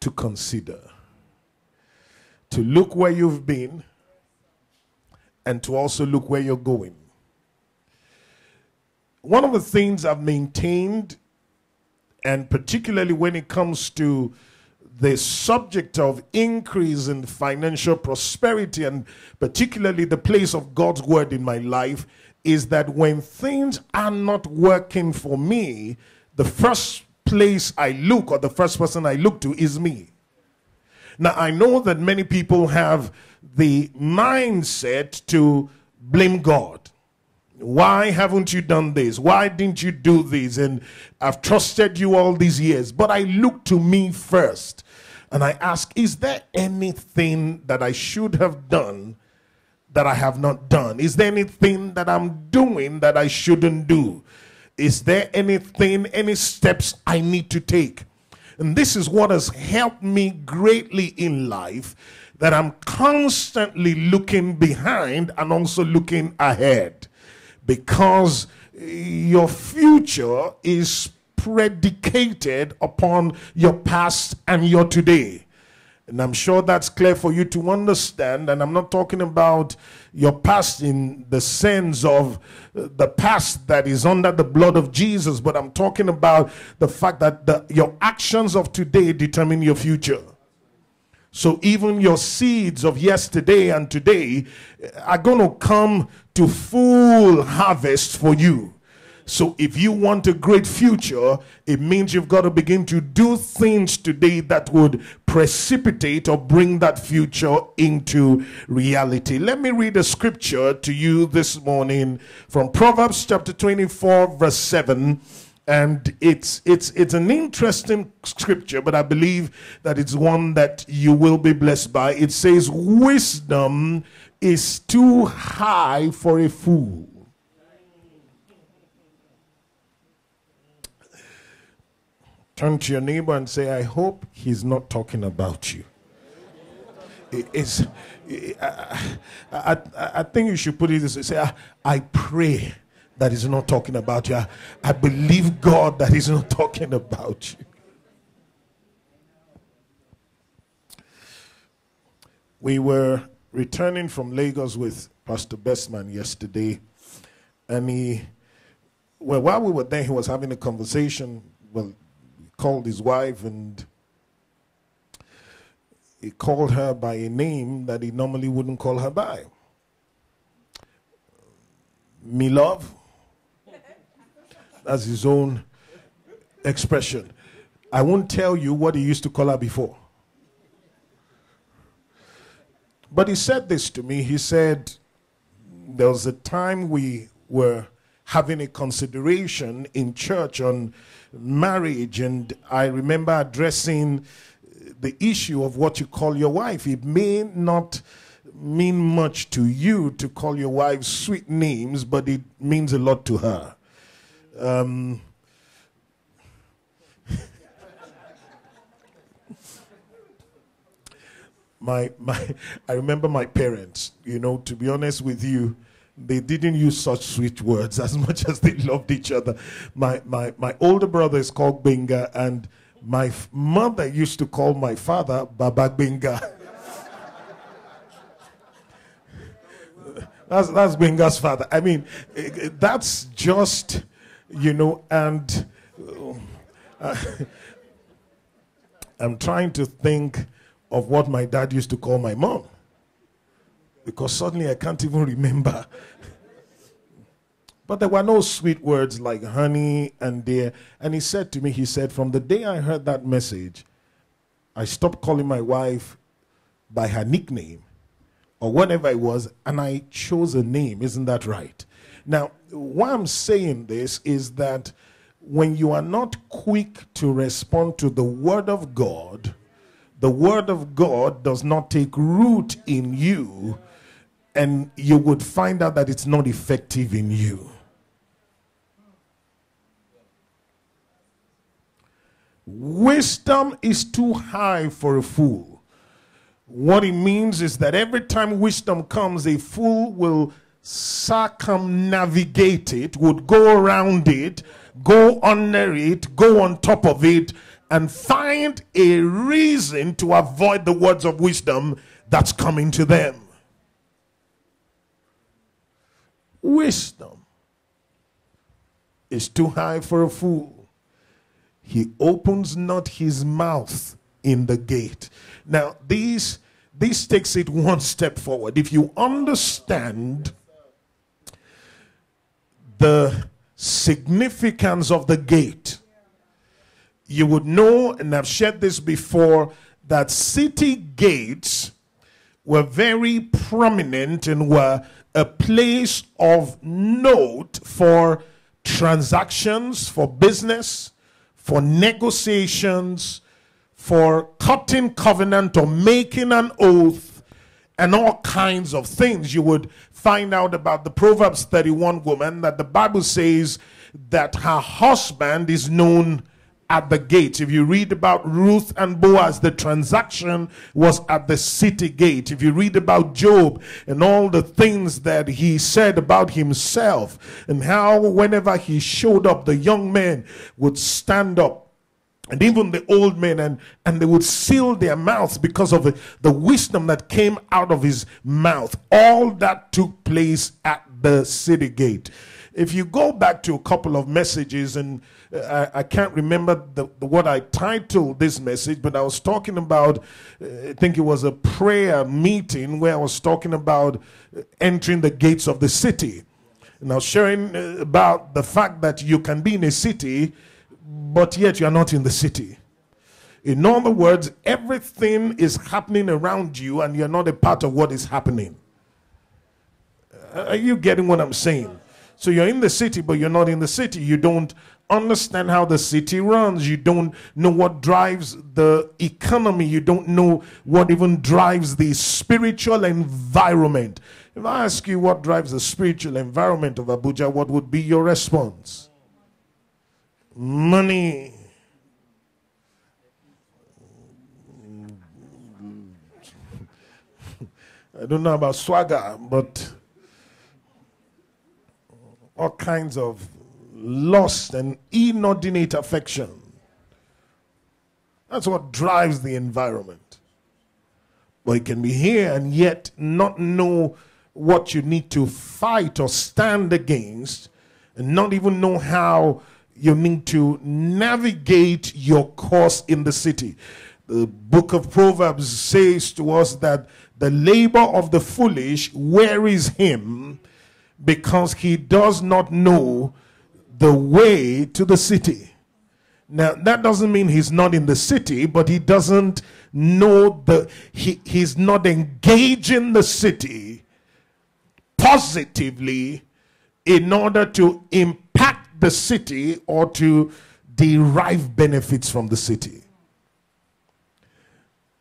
to consider, to look where you've been, and to also look where you're going. One of the things I've maintained, and particularly when it comes to the subject of increase in financial prosperity, and particularly the place of God's word in my life, is that when things are not working for me, the first place I look or the first person I look to is me. Now, I know that many people have the mindset to blame God. Why haven't you done this? Why didn't you do this? And I've trusted you all these years. But I look to me first and I ask, is there anything that I should have done that I have not done? Is there anything that I'm doing that I shouldn't do? Is there anything, any steps I need to take? And this is what has helped me greatly in life that I'm constantly looking behind and also looking ahead because your future is predicated upon your past and your today. And I'm sure that's clear for you to understand. And I'm not talking about your past in the sense of uh, the past that is under the blood of Jesus, but I'm talking about the fact that the, your actions of today determine your future. So even your seeds of yesterday and today are going to come to full harvest for you. So if you want a great future, it means you've got to begin to do things today that would precipitate or bring that future into reality. Let me read a scripture to you this morning from Proverbs chapter 24 verse 7 and it's it's it's an interesting scripture but i believe that it's one that you will be blessed by. It says wisdom is too high for a fool turn to your neighbor and say i hope he's not talking about you it's I, I, I think you should put it this way say I, I pray he's not talking about you. I, I believe God that he's not talking about you. We were returning from Lagos with Pastor Bestman yesterday, and he, well, while we were there, he was having a conversation. Well, called his wife and he called her by a name that he normally wouldn't call her by. Me love. That's his own expression. I won't tell you what he used to call her before. But he said this to me. He said, There was a time we were having a consideration in church on marriage, and I remember addressing the issue of what you call your wife. It may not mean much to you to call your wife sweet names, but it means a lot to her. Um, my my I remember my parents, you know, to be honest with you, they didn't use such sweet words as much as they loved each other. My my my older brother is called Benga and my f- mother used to call my father Baba Benga. that's that's Benga's father. I mean, that's just you know, and uh, I'm trying to think of what my dad used to call my mom because suddenly I can't even remember. but there were no sweet words like honey and dear. And he said to me, he said, from the day I heard that message, I stopped calling my wife by her nickname or whatever it was, and I chose a name. Isn't that right? Now, why I'm saying this is that when you are not quick to respond to the Word of God, the Word of God does not take root in you, and you would find out that it's not effective in you. Wisdom is too high for a fool. What it means is that every time wisdom comes, a fool will circumnavigate it, would go around it, go under it, go on top of it, and find a reason to avoid the words of wisdom that's coming to them. Wisdom is too high for a fool. He opens not his mouth in the gate. Now, these this takes it one step forward. If you understand the significance of the gate, you would know, and I've shared this before, that city gates were very prominent and were a place of note for transactions, for business, for negotiations, for cutting covenant or making an oath, and all kinds of things. You would find out about the Proverbs 31 woman that the Bible says that her husband is known at the gate. If you read about Ruth and Boaz, the transaction was at the city gate. If you read about Job and all the things that he said about himself and how whenever he showed up, the young men would stand up and even the old men and, and they would seal their mouths because of the, the wisdom that came out of his mouth all that took place at the city gate if you go back to a couple of messages and uh, I, I, can't remember the, what I titled this message, but I was talking about, uh, I think it was a prayer meeting where I was talking about entering the gates of the city. Was sharing uh, about the fact that you can be in a city, but yet you are not in the city. In other words, everything is happening around you, and you're not a part of what is happening. Are you getting what I'm saying? So you're in the city, but you're not in the city. You don't understand how the city runs. You don't know what drives the economy. You don't know what even drives the spiritual environment. If I ask you what drives the spiritual environment of Abuja, what would be your response? Money. I don't know about swagger, but all kinds of lust and inordinate affection. That's what drives the environment. But you can be here and yet not know what you need to fight or stand against, and not even know how you need to navigate your course in the city. The book of Proverbs says to us that the labor of the foolish wearies him because he does not know the way to the city. Now, that doesn't mean he's not in the city, but he doesn't know the, he, he's not engaging the city positively in order to impact the city or to derive benefits from the city.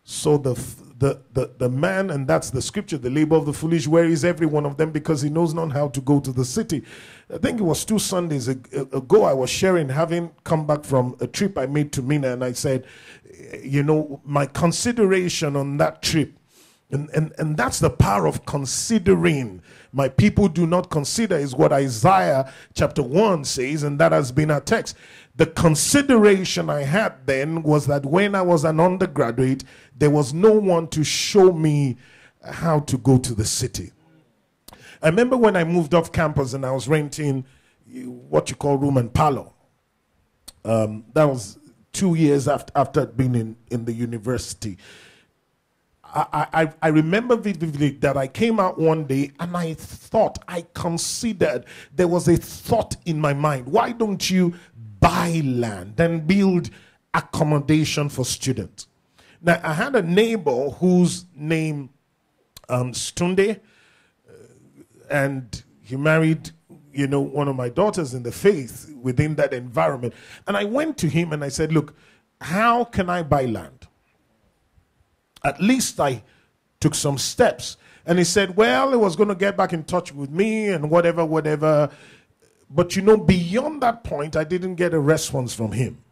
So the the, the, the man, and that's the scripture, the labor of the foolish, where is every one of them because he knows not how to go to the city. I think it was two Sundays ago I was sharing, having come back from a trip I made to Minna, and I said, you know, my consideration on that trip, and, and, and that's the power of considering. My people do not consider, is what Isaiah chapter 1 says, and that has been our text. The consideration I had then was that when I was an undergraduate, there was no one to show me how to go to the city. I remember when I moved off campus and I was renting what you call room and parlor. Um, that was two years after, after being in, in the university. I, I, I remember vividly that I came out one day and I thought, I considered, there was a thought in my mind. Why don't you buy land and build accommodation for students? Now, I had a neighbor whose name um, Stunde, uh, and he married, you know, one of my daughters in the faith within that environment. And I went to him and I said, Look, how can I buy land? At least I took some steps. And he said, Well, he was going to get back in touch with me and whatever, whatever. But you know, beyond that point, I didn't get a response from him.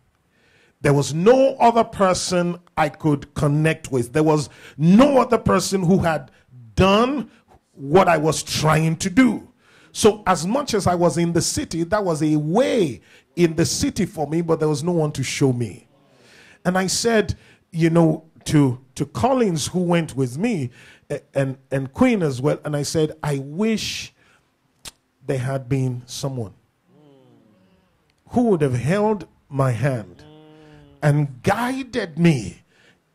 There was no other person I could connect with. There was no other person who had done what I was trying to do. So, as much as I was in the city, that was a way in the city for me, but there was no one to show me. And I said, you know, to to Collins who went with me and and Queen as well, and I said, I wish there had been someone who would have held my hand and guided me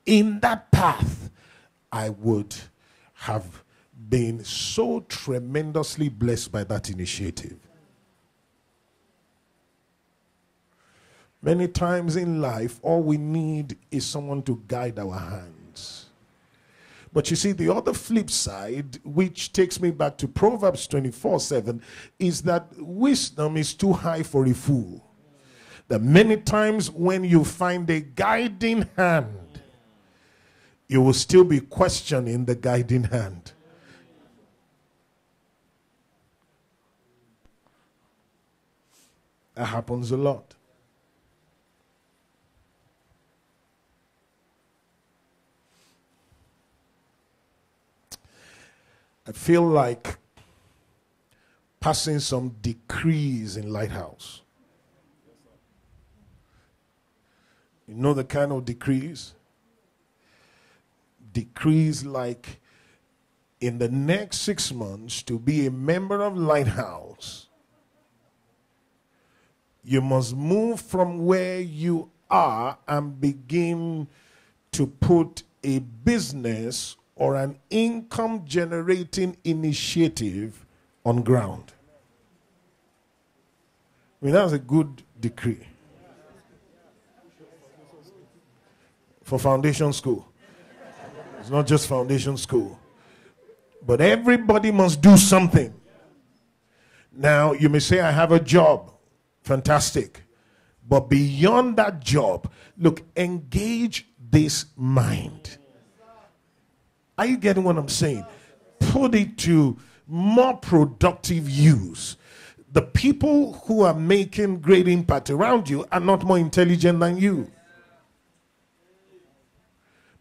in that path, I would have been so tremendously blessed by that initiative. Many times in life, all we need is someone to guide our hands. But you see, the other flip side, which takes me back to Proverbs 24 7, is that wisdom is too high for a fool. That many times when you find a guiding hand, you will still be questioning the guiding hand. That happens a lot. I feel like passing some decrees in Lighthouse. You know the kind of decrees? Decrees like in the next six months to be a member of Lighthouse, you must move from where you are and begin to put a business or an income generating initiative on ground. I mean, that's a good decree for foundation school. It's not just foundation school, but everybody must do something. Now, you may say, I have a job. Fantastic. But beyond that job, look, engage this mind are you getting what I'm saying? Put it to more productive use. The people who are making great impact around you are not more intelligent than you.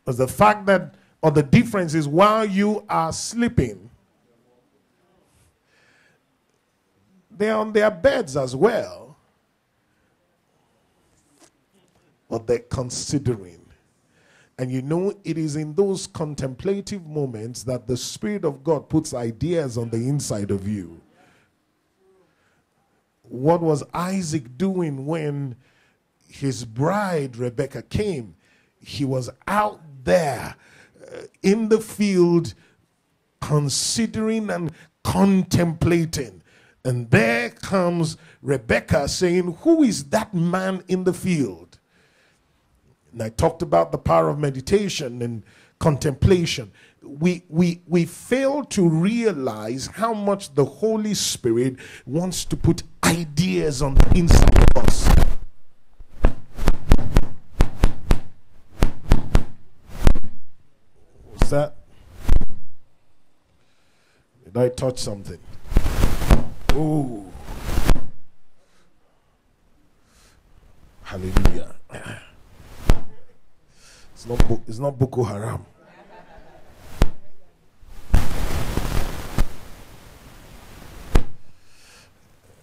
But the fact that, or the difference is while you are sleeping, they're on their beds as well. But they're considering. And you know, it is in those contemplative moments that the Spirit of God puts ideas on the inside of you. What was Isaac doing when his bride Rebecca came? He was out there uh, in the field considering and contemplating. And there comes Rebecca saying, Who is that man in the field? And I talked about the power of meditation and contemplation. We, we, we fail to realize how much the Holy Spirit wants to put ideas on the inside of us. What's that? Did I touch something? Oh. Hallelujah. It's not, it's not Boko Haram.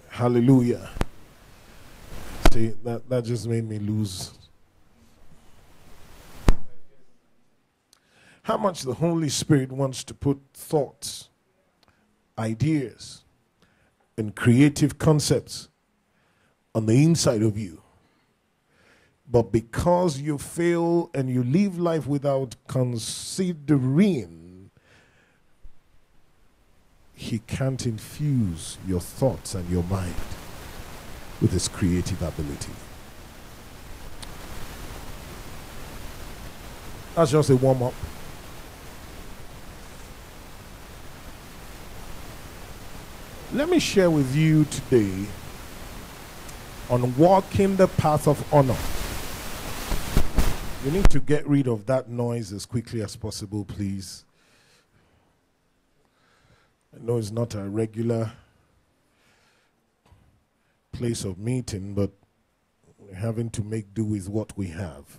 Hallelujah. See, that, that just made me lose. How much the Holy Spirit wants to put thoughts, ideas, and creative concepts on the inside of you but because you fail and you live life without considering, He can't infuse your thoughts and your mind with His creative ability. That's just a warm up. Let me share with you today on walking the path of honor. You need to get rid of that noise as quickly as possible, please. I know it's not a regular place of meeting, but we're having to make do with what we have.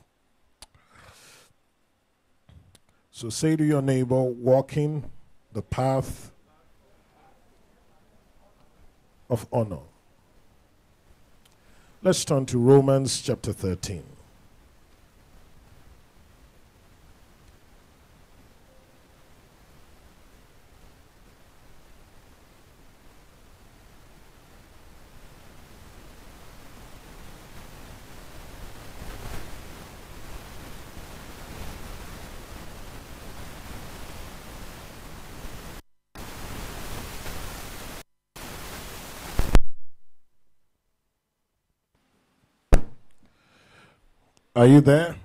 So say to your neighbor, walking the path of honor. Let's turn to Romans chapter 13. Are you there?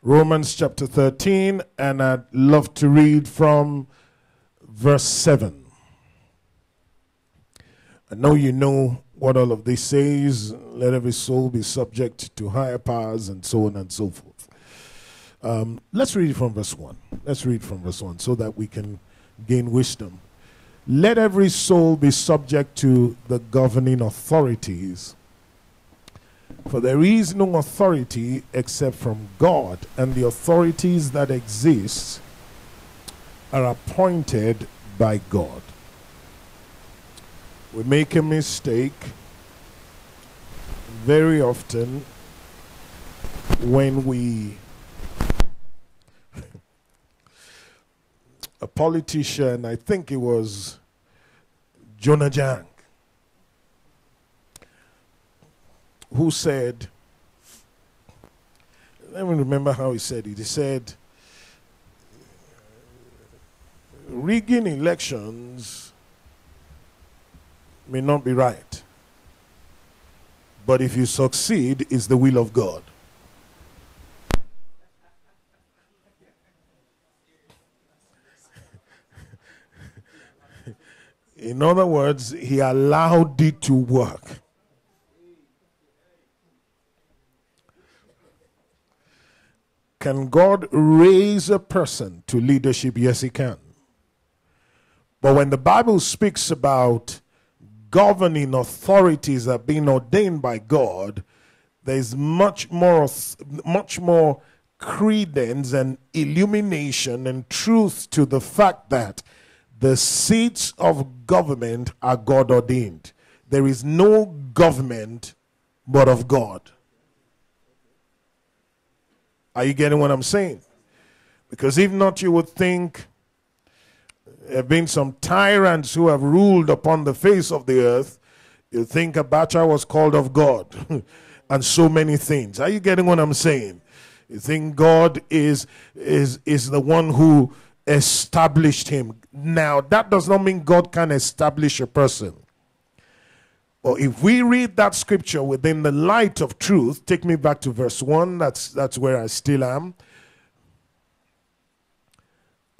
Romans chapter 13, and I'd love to read from verse 7. I know you know what all of this says. Let every soul be subject to higher powers, and so on and so forth. Um, let's read from verse 1. Let's read from verse 1 so that we can gain wisdom. Let every soul be subject to the governing authorities for there is no authority except from God, and the authorities that exist are appointed by God. We make a mistake very often when we a politician, I think it was Jonah Jang, who said, let me remember how he said it. He said, rigging elections may not be right, but if you succeed, it's the will of God. In other words, he allowed it to work. Can God raise a person to leadership? Yes, He can. But when the Bible speaks about governing authorities that are being ordained by God, there's much more, much more credence and illumination and truth to the fact that the seats of government are God ordained. There is no government but of God. Are you getting what I'm saying? Because if not, you would think there have been some tyrants who have ruled upon the face of the earth. You think Abacha was called of God and so many things. Are you getting what I'm saying? You think God is is is the one who established him. Now that does not mean God can establish a person. Well, if we read that scripture within the light of truth, take me back to verse 1. That's, that's where I still am.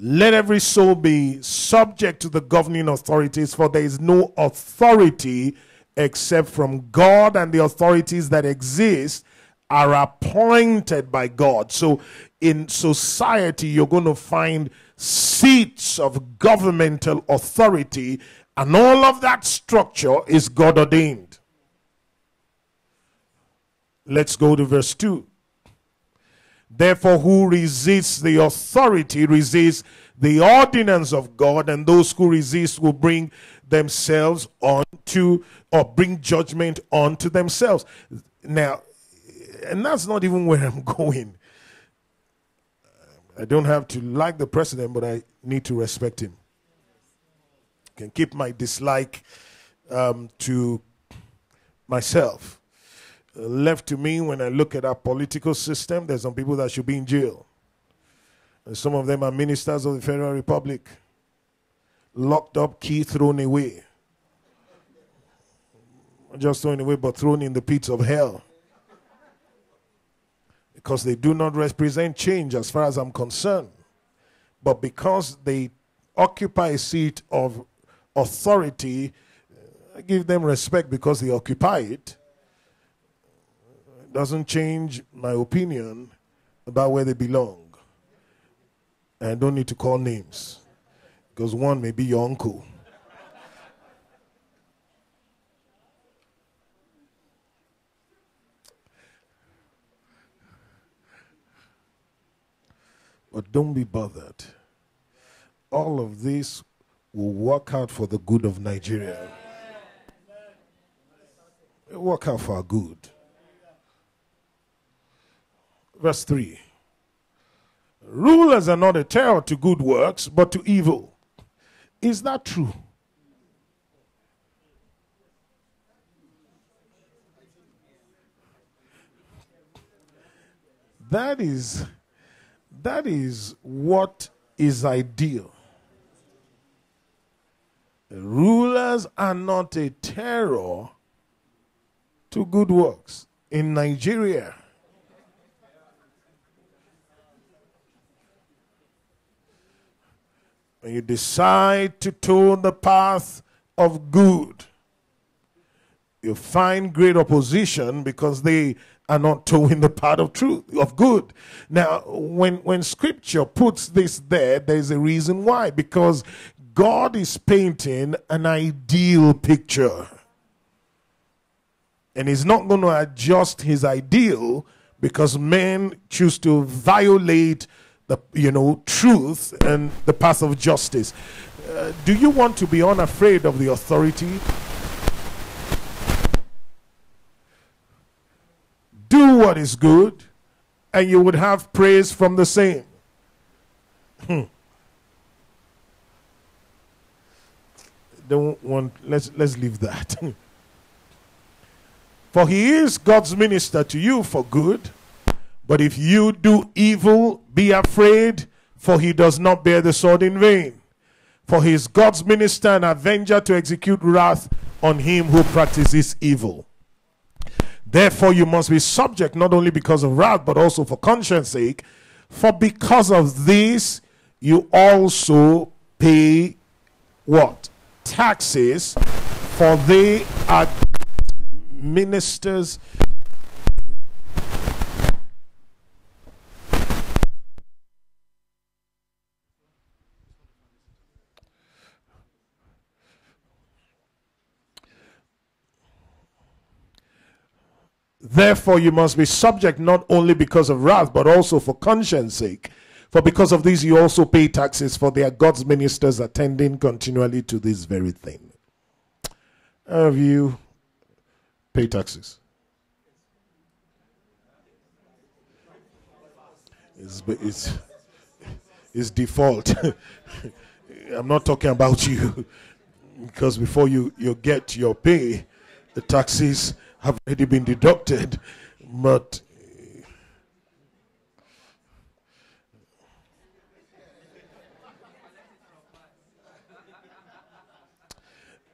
Let every soul be subject to the governing authorities, for there is no authority except from God, and the authorities that exist are appointed by God. So in society, you're going to find seats of governmental authority and all of that structure is God ordained. Let's go to verse 2. Therefore, who resists the authority resists the ordinance of God, and those who resist will bring themselves on to or bring judgment onto themselves. Now, and that's not even where I'm going. I don't have to like the president, but I need to respect him can keep my dislike um, to myself. Uh, left to me, when I look at our political system, there's some people that should be in jail. And some of them are ministers of the Federal Republic, locked up, key thrown away. Not just thrown away, but thrown in the pits of hell. Because they do not represent change as far as I'm concerned. But because they occupy a seat of authority, I give them respect because they occupy it. it. Doesn't change my opinion about where they belong. And I don't need to call names because one may be your uncle. But don't be bothered. All of this will work out for the good of Nigeria. It will work out for our good. Verse 3 Rulers are not a terror to good works, but to evil. Is that true? That is that is what is ideal. Rulers are not a terror to good works. In Nigeria, when you decide to toe the path of good, you find great opposition because they are not towing the path of truth of good. Now, when when scripture puts this there, there's a reason why. Because God is painting an ideal picture. And he's not going to adjust his ideal because men choose to violate the you know truth and the path of justice. Uh, do you want to be unafraid of the authority? Do what is good, and you would have praise from the same. Hmm. Don't want let's let's leave that. for he is God's minister to you for good. But if you do evil, be afraid, for he does not bear the sword in vain. For he is God's minister and avenger to execute wrath on him who practices evil. Therefore, you must be subject not only because of wrath, but also for conscience sake. For because of this, you also pay what? Taxes, for they are ministers Therefore, you must be subject not only because of wrath, but also for conscience sake. For because of this, you also pay taxes, for they are God's ministers attending continually to this very thing. Have you pay taxes? It's, it's, it's default. I'm not talking about you because before you, you get your pay, the taxes have already been deducted, but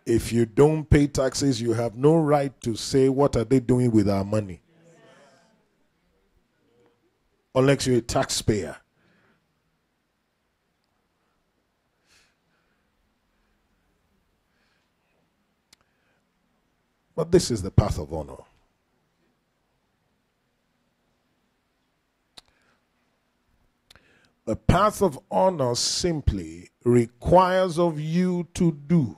if you don't pay taxes, you have no right to say what are they doing with our money. Unless you're a taxpayer. But this is the path of honor. The path of honor simply requires of you to do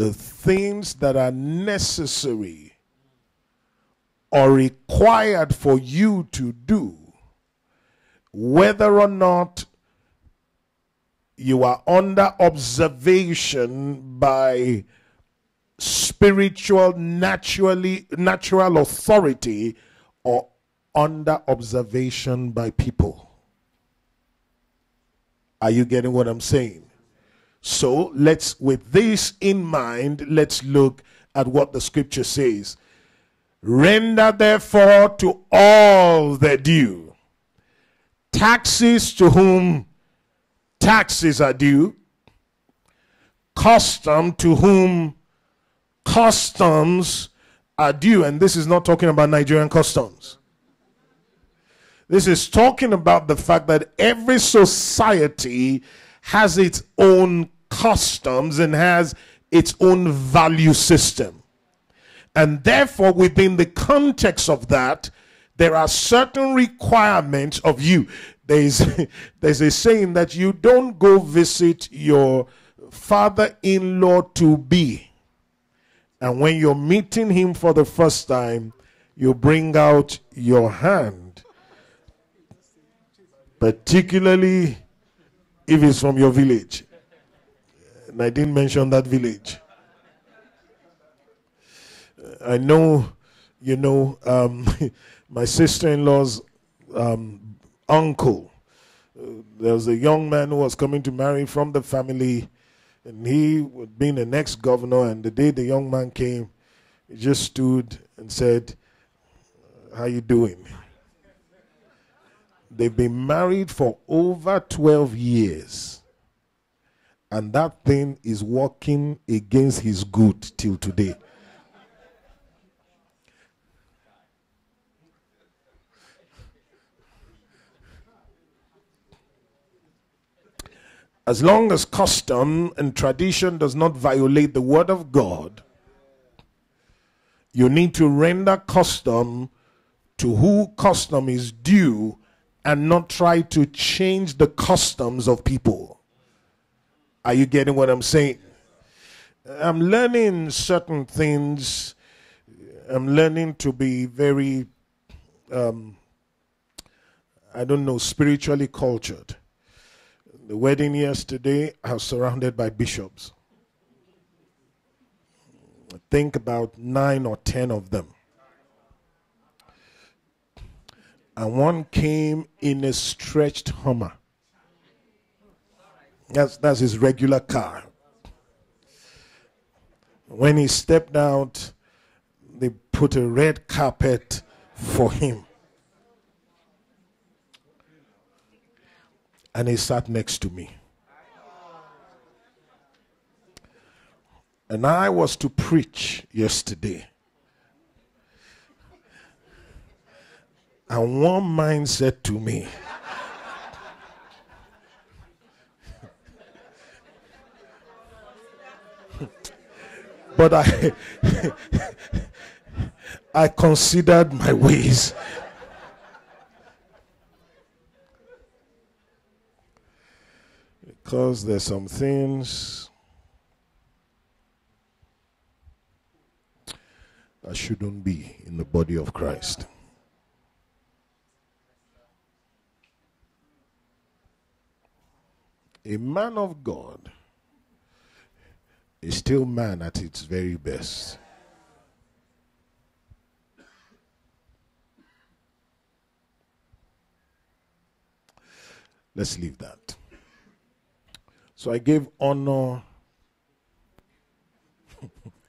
the things that are necessary or required for you to do, whether or not you are under observation by spiritual, naturally, natural authority or under observation by people. Are you getting what I'm saying? So let's, with this in mind, let's look at what the scripture says. Render therefore to all their due. Taxes to whom taxes are due. Custom to whom customs are due. And this is not talking about Nigerian customs. This is talking about the fact that every society has its own customs and has its own value system. And therefore, within the context of that, there are certain requirements of you. There's, there's a saying that you don't go visit your father in law to be and when you're meeting him for the first time, you bring out your hand, particularly if it's from your village. And I didn't mention that village. I know, you know, um, my sister in law's um, uncle. Uh, there was a young man who was coming to marry from the family and he, being the next governor, and the day the young man came, he just stood and said, How you doing? They've been married for over 12 years. And that thing is working against his good till today. as long as custom and tradition does not violate the word of God, you need to render custom to who custom is due and not try to change the customs of people. Are you getting what I'm saying? I'm learning certain things. I'm learning to be very, um, I don't know, spiritually cultured. The wedding yesterday, I was surrounded by bishops. Think about nine or ten of them. And one came in a stretched Hummer. That's, that's his regular car. When he stepped out, they put a red carpet for him. and he sat next to me. And I was to preach yesterday. And one mind said to me, but I I considered my ways Because there's some things that shouldn't be in the body of Christ. A man of God is still man at its very best. Let's leave that. So I gave honor.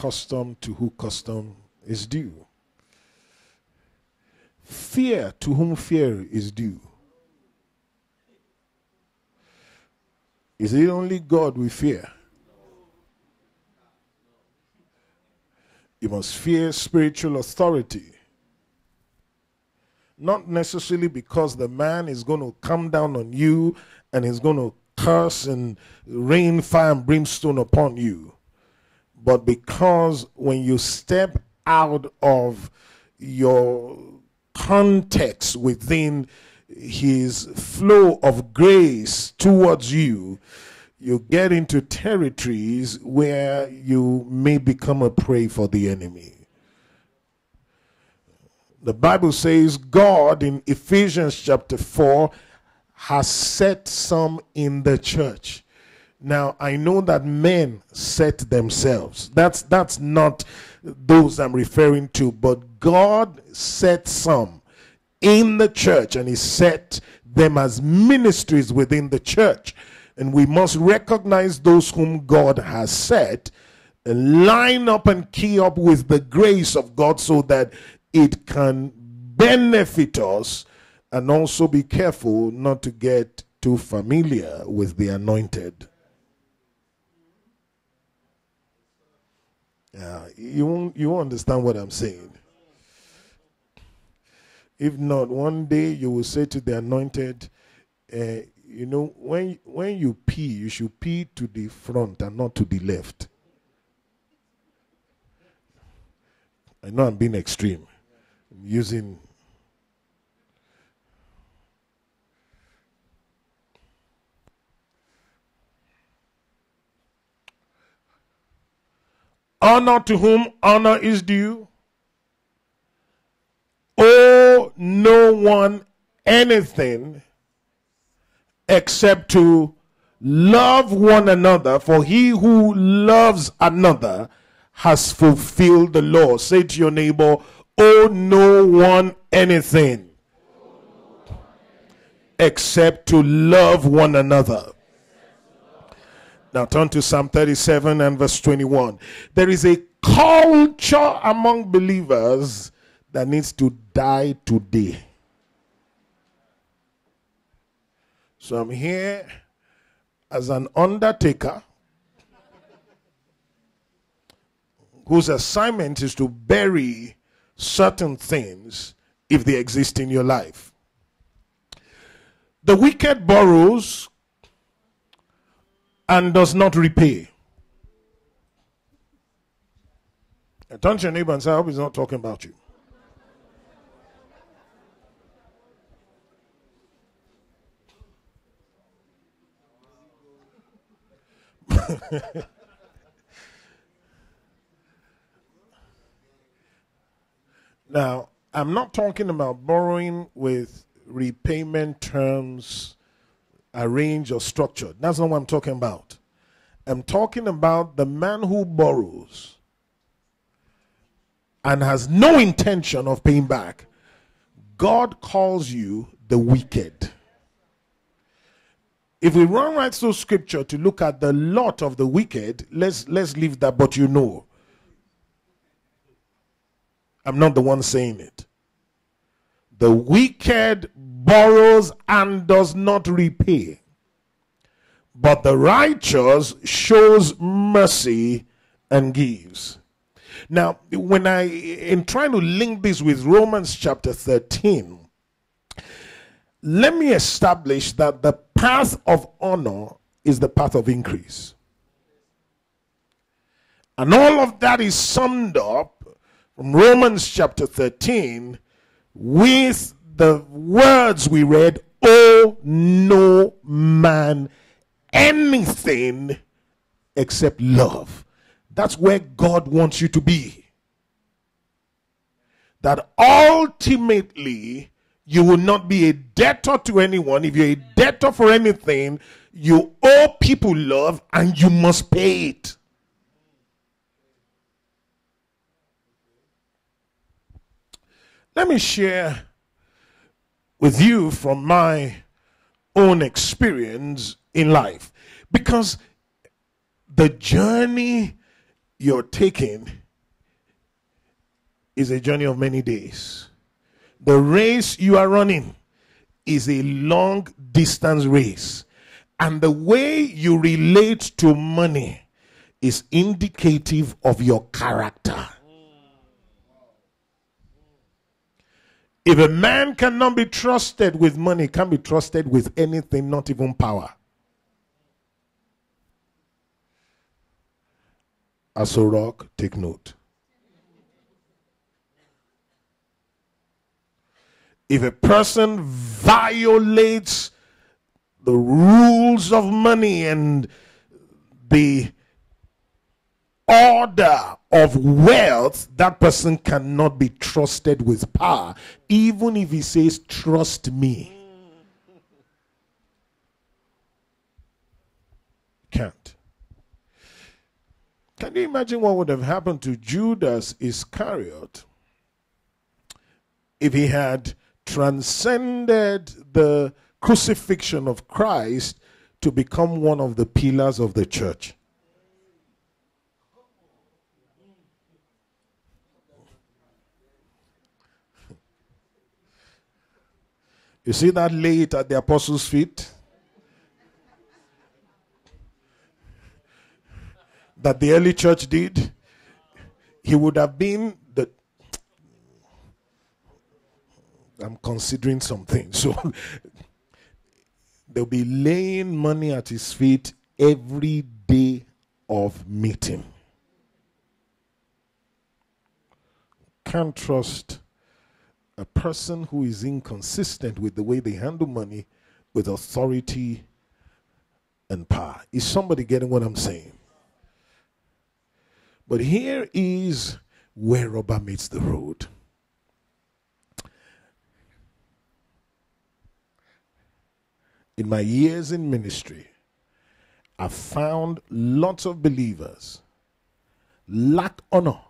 custom to who custom is due. Fear to whom fear is due. Is it only God we fear? You must fear spiritual authority not necessarily because the man is going to come down on you and he's going to curse and rain fire and brimstone upon you, but because when you step out of your context within his flow of grace towards you, you get into territories where you may become a prey for the enemy. The Bible says God in Ephesians chapter 4 has set some in the church. Now I know that men set themselves. That's that's not those I'm referring to, but God set some in the church and he set them as ministries within the church. And we must recognize those whom God has set and line up and key up with the grace of God so that it can benefit us and also be careful not to get too familiar with the anointed. Yeah, you won't, you won't understand what I'm saying. If not, one day you will say to the anointed, uh, you know, when when you pee, you should pee to the front and not to the left. I know I'm being extreme I'm using honor to whom honor is due. Owe no one anything except to love one another, for he who loves another has fulfilled the law. Say to your neighbor, owe no one anything except to love one another. Now turn to Psalm 37 and verse 21. There is a culture among believers that needs to die today. So I'm here as an undertaker whose assignment is to bury certain things if they exist in your life. The wicked borrows and does not repay. Uh, turn to your neighbor and say, I hope he's not talking about you. now, I'm not talking about borrowing with repayment terms arranged or structured. That's not what I'm talking about. I'm talking about the man who borrows and has no intention of paying back. God calls you the wicked. If we run right through scripture to look at the lot of the wicked, let's let's leave that, but you know. I'm not the one saying it. The wicked borrows and does not repay, but the righteous shows mercy and gives. Now, when I in trying to link this with Romans chapter 13, let me establish that the path of honor is the path of increase. And all of that is summed up from Romans chapter 13 with the words we read, Oh, no man anything except love. That's where God wants you to be. That ultimately you will not be a debtor to anyone. If you're a debtor for anything, you owe people love and you must pay it. Let me share with you from my own experience in life because the journey you're taking is a journey of many days. The race you are running is a long distance race. And the way you relate to money is indicative of your character. If a man cannot be trusted with money, can't be trusted with anything, not even power. As a rock, take note. If a person violates the rules of money and the order of wealth, that person cannot be trusted with power, even if he says, Trust me. Can't. Can you imagine what would have happened to Judas Iscariot if he had transcended the crucifixion of Christ to become one of the pillars of the church? You see that late at the apostles' feet? That the early church did? He would have been the. I'm considering something. So they'll be laying money at his feet every day of meeting. Can't trust a person who is inconsistent with the way they handle money with authority and power. Is somebody getting what I'm saying? But here is where rubber meets the road. In my years in ministry, I found lots of believers lack honor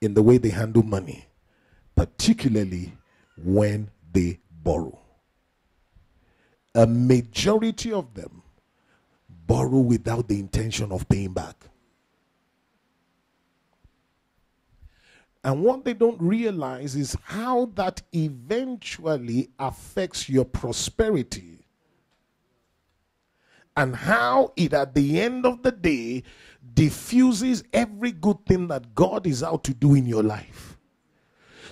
in the way they handle money particularly when they borrow. A majority of them borrow without the intention of paying back. And what they don't realize is how that eventually affects your prosperity. And how it, at the end of the day, diffuses every good thing that God is out to do in your life.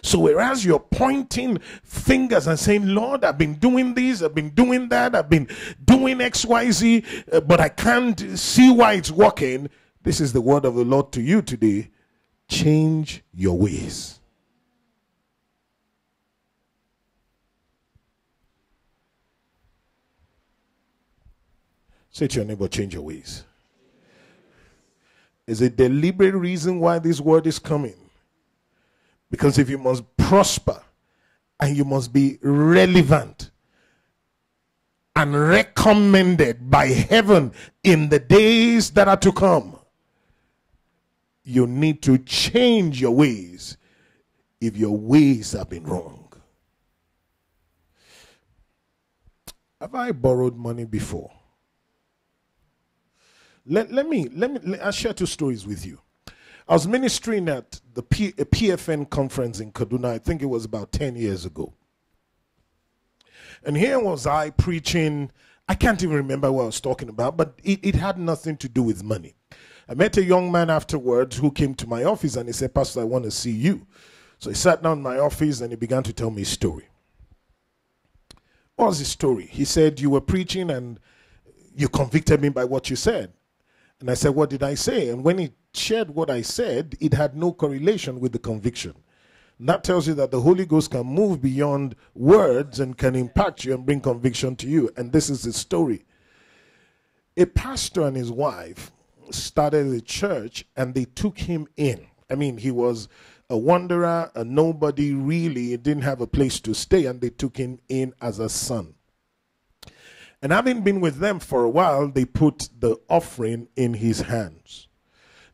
So, whereas you're pointing fingers and saying, Lord, I've been doing this, I've been doing that, I've been doing XYZ, uh, but I can't see why it's working, this is the word of the Lord to you today. Change your ways. Say to your neighbor, change your ways. Is a deliberate reason why this word is coming. Because if you must prosper and you must be relevant and recommended by heaven in the days that are to come, you need to change your ways if your ways have been wrong. Have I borrowed money before? Let, let me let me let, I'll share two stories with you. I was ministering at the P, PFN conference in Kaduna. I think it was about 10 years ago. And here was I preaching. I can't even remember what I was talking about, but it, it had nothing to do with money. I met a young man afterwards who came to my office and he said, Pastor, I want to see you. So he sat down in my office and he began to tell me a story. What was his story? He said, You were preaching and you convicted me by what you said. And I said, What did I say? And when he shared what I said, it had no correlation with the conviction. And that tells you that the Holy Ghost can move beyond words and can impact you and bring conviction to you. And this is the story. A pastor and his wife started a church and they took him in. I mean, he was a wanderer, a nobody really, didn't have a place to stay, and they took him in as a son. And having been with them for a while, they put the offering in his hands.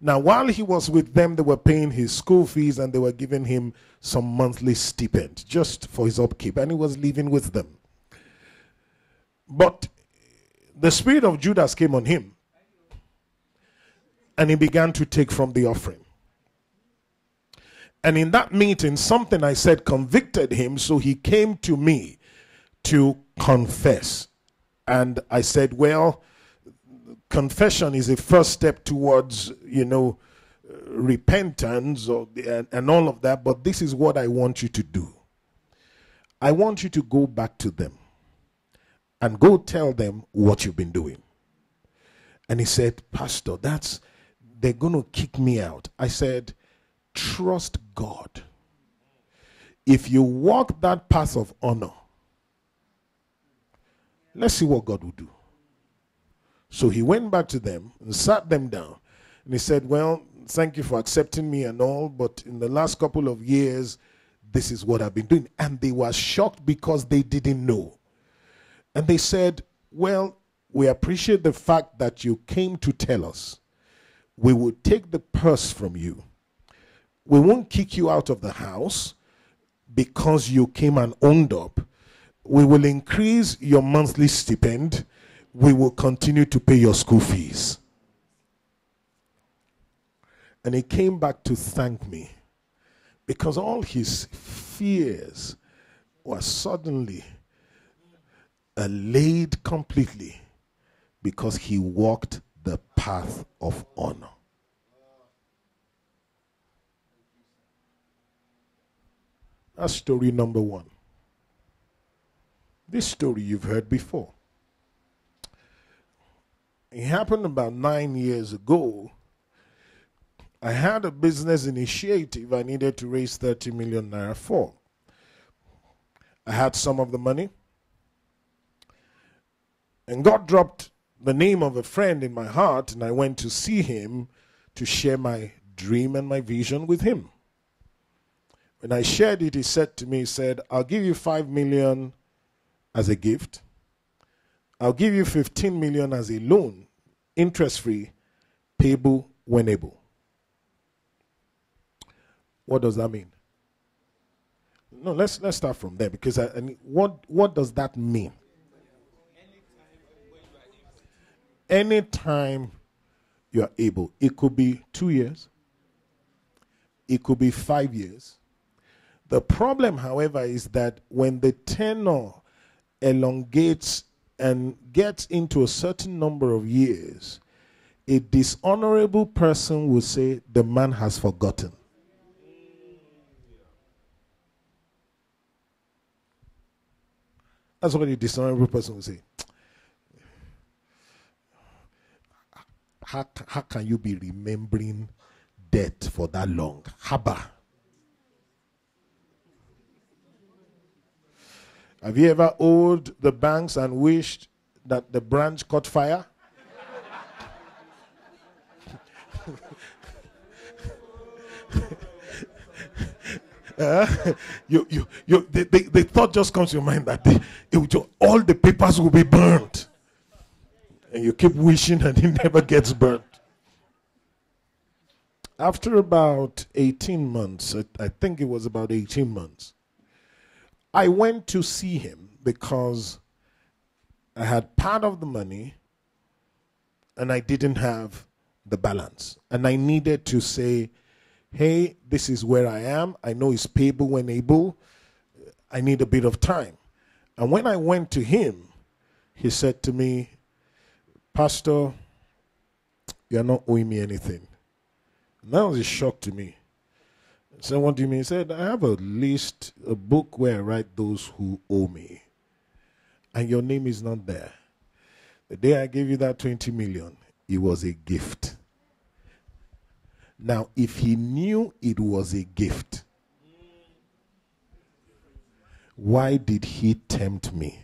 Now, while he was with them, they were paying his school fees and they were giving him some monthly stipend just for his upkeep, and he was living with them. But the spirit of Judas came on him, and he began to take from the offering. And in that meeting, something I said convicted him, so he came to me to confess. And I said, well, confession is a first step towards, you know, repentance or, and, and all of that, but this is what I want you to do. I want you to go back to them and go tell them what you've been doing. And he said, Pastor, that's, they're going to kick me out. I said, trust God. If you walk that path of honor, Let's see what God will do. So he went back to them and sat them down. And he said, Well, thank you for accepting me and all, but in the last couple of years, this is what I've been doing. And they were shocked because they didn't know. And they said, Well, we appreciate the fact that you came to tell us. We will take the purse from you. We won't kick you out of the house because you came and owned up we will increase your monthly stipend. We will continue to pay your school fees. And he came back to thank me because all his fears were suddenly allayed completely because he walked the path of honor. That's story number one. This story you've heard before. It happened about nine years ago. I had a business initiative I needed to raise 30 million naira for. I had some of the money. And God dropped the name of a friend in my heart, and I went to see him to share my dream and my vision with him. When I shared it, he said to me, he said, I'll give you five million as a gift. I'll give you 15 million as a loan, interest free, payable when able. What does that mean? No, let's let's start from there because I, I mean, what what does that mean? Anytime you are able, it could be two years, it could be five years. The problem, however, is that when the tenor elongates and gets into a certain number of years, a dishonorable person will say, The man has forgotten. That's what a dishonorable person will say. How, how can you be remembering death for that long? Haba. Have you ever owed the banks and wished that the branch caught fire? Uh, you, you, you, the, the, the, thought just comes to your mind that will, all the papers will be burned. And you keep wishing and it never gets burnt. After about 18 months, I, I think it was about 18 months, I went to see him because I had part of the money and I didn't have the balance. And I needed to say, hey, this is where I am. I know it's payable when able. I need a bit of time. And when I went to him, he said to me, Pastor, you're not owing me anything. And that was a shock to me. Said, What do you mean? He said, I have a list, a book where I write those who owe me. And your name is not there. The day I gave you that 20 million, it was a gift. Now, if he knew it was a gift, why did he tempt me?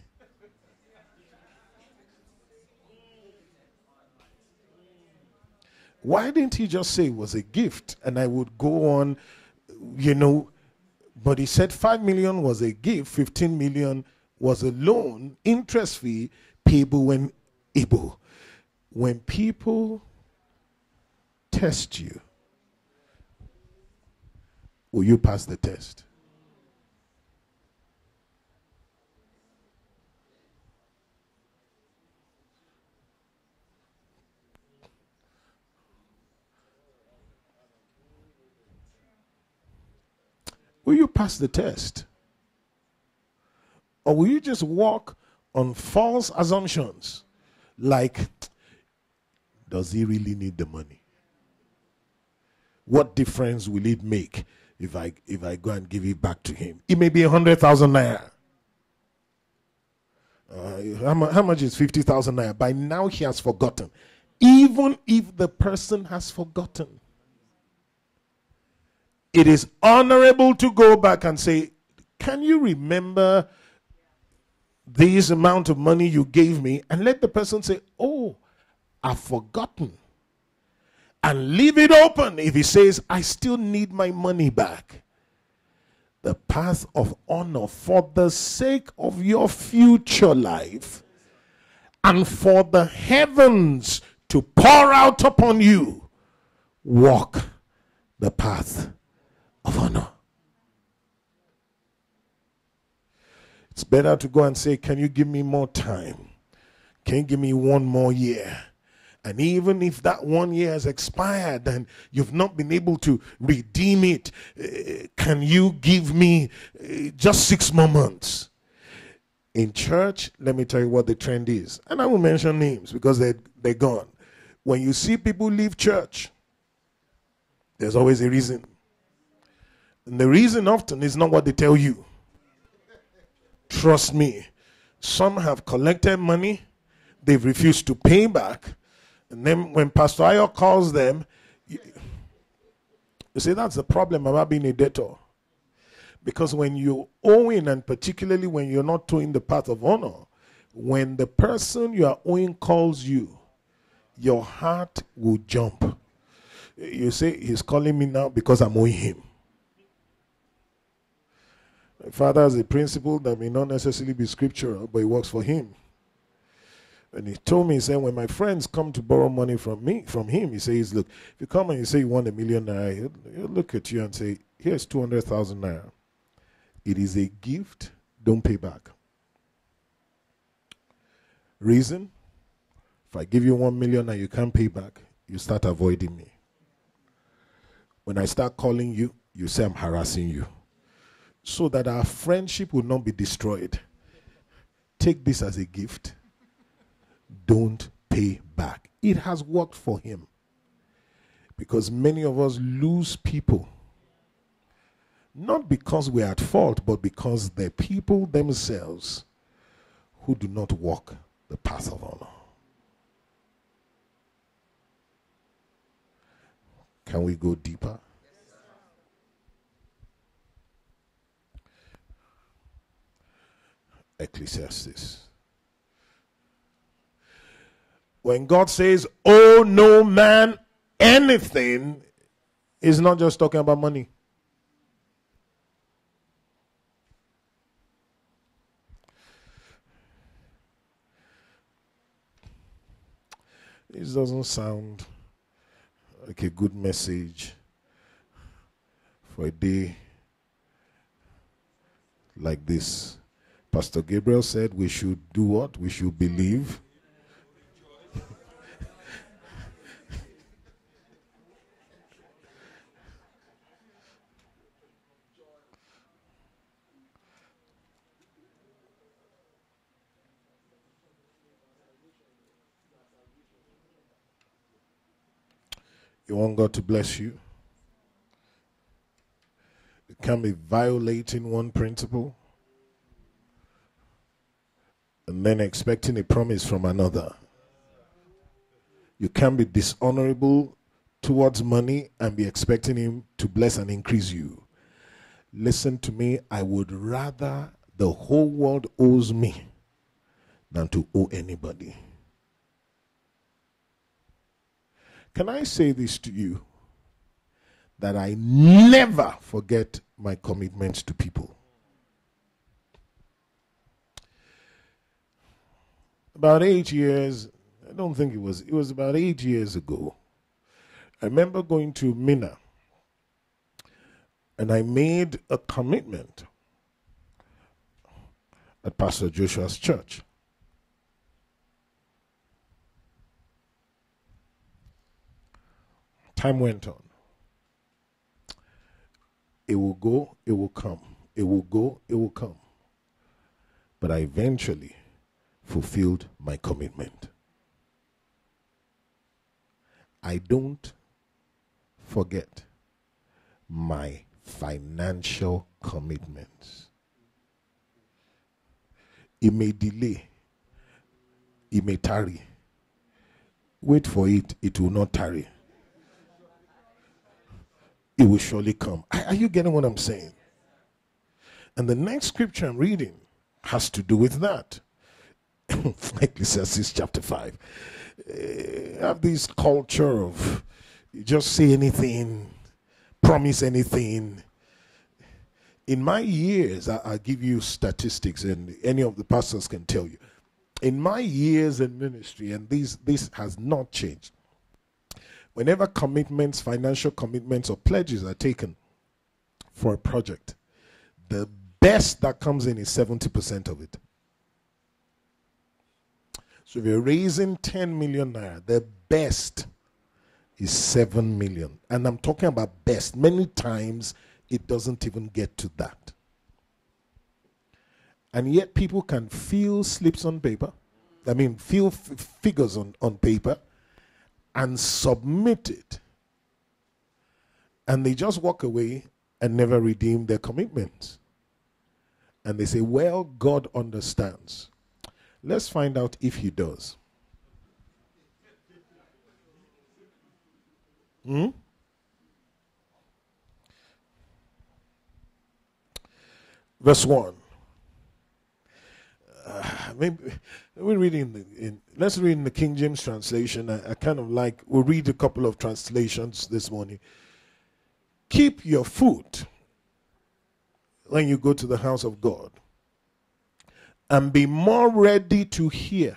Why didn't he just say it was a gift and I would go on, you know? But he said 5 million was a gift, 15 million was a loan, interest fee, payable when able. When people test you, Will you pass the test? Will you pass the test? Or will you just walk on false assumptions like, does he really need the money? What difference will it make if I if I go and give it back to him. It may be a hundred thousand naira. Uh, how, how much is fifty thousand naira? By now he has forgotten. Even if the person has forgotten, it is honorable to go back and say, "Can you remember this amount of money you gave me?" And let the person say, "Oh, I've forgotten." and leave it open if he says, I still need my money back. The path of honor for the sake of your future life and for the heavens to pour out upon you. Walk the path of honor. It's better to go and say, Can you give me more time? Can you give me one more year? And even if that one year has expired and you've not been able to redeem it, uh, can you give me uh, just six more months? In church, let me tell you what the trend is. And I will mention names because they're, they're gone. When you see people leave church, there's always a reason. And the reason often is not what they tell you. Trust me. Some have collected money, they've refused to pay back and then when Pastor Ayo calls them, you, you see, that's the problem about being a debtor. Because when you're owing, and particularly when you're not doing the path of honor, when the person you are owing calls you, your heart will jump. You say, He's calling me now because I'm owing him. Father has a principle that may not necessarily be scriptural, but it works for him. And he told me, he said, when my friends come to borrow money from me, from him, he says, look, if you come and you say you want a million naira, he'll, he'll look at you and say, here's 200,000 naira. It is a gift, don't pay back. Reason? If I give you one million and you can't pay back, you start avoiding me. When I start calling you, you say I'm harassing you. So that our friendship will not be destroyed. Take this as a gift don't pay back. It has worked for him. Because many of us lose people. Not because we're at fault, but because the people themselves who do not walk the path of honor. Can we go deeper? Ecclesiastes. When God says, Oh, no man anything, is not just talking about money. This doesn't sound like a good message for a day like this. Pastor Gabriel said we should do what? We should believe. You want God to bless you? You can't be violating one principle and then expecting a promise from another. You can't be dishonorable towards money and be expecting Him to bless and increase you. Listen to me, I would rather the whole world owes me than to owe anybody. Can I say this to you? That I never forget my commitments to people. About eight years, I don't think it was, it was about eight years ago. I remember going to Minna and I made a commitment at Pastor Joshua's church. Time went on. It will go, it will come. It will go, it will come. But I eventually fulfilled my commitment. I don't forget my financial commitments. It may delay, it may tarry. Wait for it, it will not tarry it will surely come. Are you getting what I'm saying? And the next scripture I'm reading has to do with that. Ecclesiastes chapter 5. Uh, have this culture of just say anything, promise anything. In my years, I, I'll give you statistics, and any of the pastors can tell you. In my years in ministry, and this, this has not changed, whenever commitments, financial commitments, or pledges are taken for a project, the best that comes in is 70% of it. So if you're raising 10 million naira, the best is 7 million. And I'm talking about best. Many times it doesn't even get to that. And yet people can feel slips on paper. I mean, feel f- figures on, on paper and submit it. And they just walk away and never redeem their commitments. And they say, Well, God understands. Let's find out if He does. Hmm? Verse 1 uh, maybe we're reading the, in, let's read in the King James translation. I, I kind of like we'll read a couple of translations this morning. Keep your foot when you go to the house of God, and be more ready to hear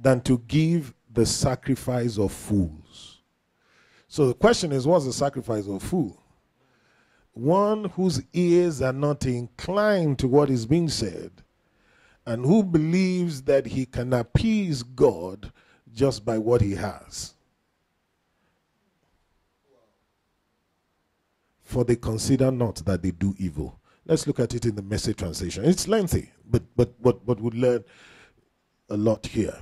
than to give the sacrifice of fools. So the question is, what's the sacrifice of fool? one whose ears are not inclined to what is being said, and who believes that he can appease God just by what he has. For they consider not that they do evil. Let's look at it in the message translation. It's lengthy, but but but but we learn a lot here.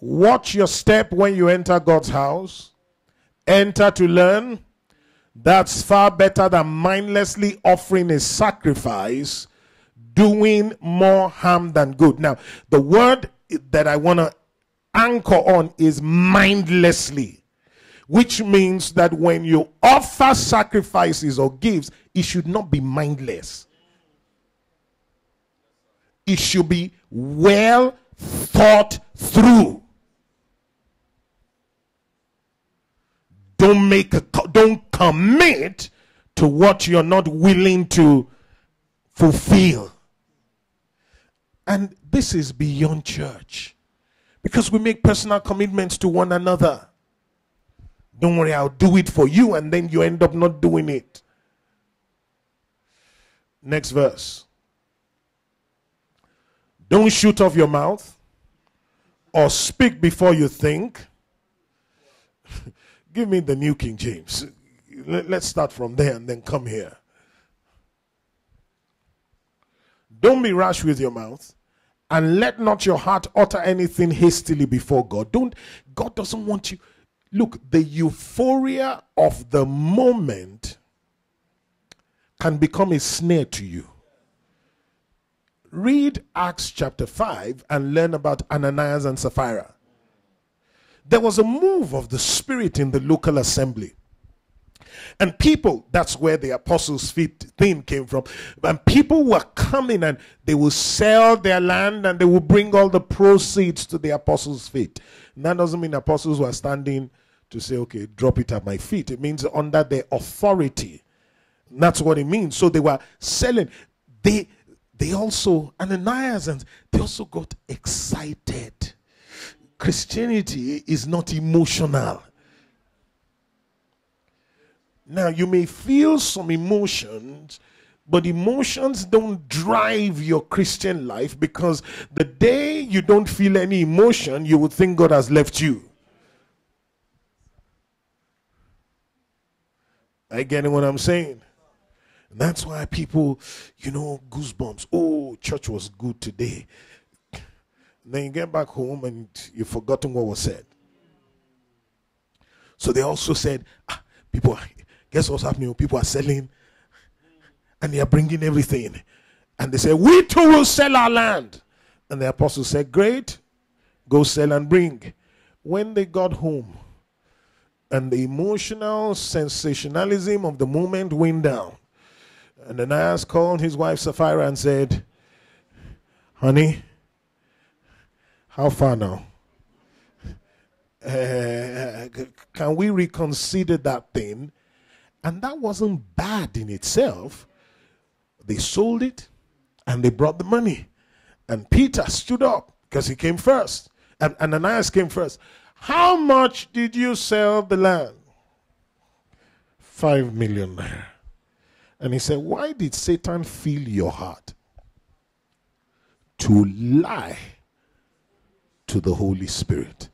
Watch your step when you enter God's house. Enter to learn that's far better than mindlessly offering a sacrifice doing more harm than good. Now, the word that I want to anchor on is mindlessly, which means that when you offer sacrifices or gifts, it should not be mindless. It should be well thought through. Don't make a don't commit to what you're not willing to fulfill. And this is beyond church. Because we make personal commitments to one another. Don't worry, I'll do it for you, and then you end up not doing it. Next verse. Don't shoot off your mouth or speak before you think. Give me the New King James. Let's start from there and then come here. Don't be rash with your mouth and let not your heart utter anything hastily before God. Don't God doesn't want you look, the euphoria of the moment can become a snare to you. Read Acts chapter 5 and learn about Ananias and Sapphira. There was a move of the Spirit in the local assembly. And people, that's where the apostles' feet thing came from. And people were coming and they would sell their land and they would bring all the proceeds to the apostles' feet. And that doesn't mean apostles were standing to say, okay, drop it at my feet. It means under their authority. That's what it means. So they were selling. They they also, Ananias and they also got excited. Christianity is not emotional. Now, you may feel some emotions, but emotions don't drive your Christian life because the day you don't feel any emotion, you would think God has left you. I get what I'm saying? And that's why people, you know, goosebumps. Oh, church was good today. And then you get back home and you've forgotten what was said. So they also said, ah, people, Guess what's happening? People are selling and they are bringing everything. And they say, We too will sell our land. And the apostle said, Great, go sell and bring. When they got home, and the emotional sensationalism of the moment went down, and Ananias called his wife Sapphira and said, Honey, how far now? Uh, can we reconsider that thing? And that wasn't bad in itself. They sold it and they brought the money. And Peter stood up because he came first. And Ananias came first. How much did you sell the land? Five million. And he said, Why did Satan fill your heart? To lie to the Holy Spirit.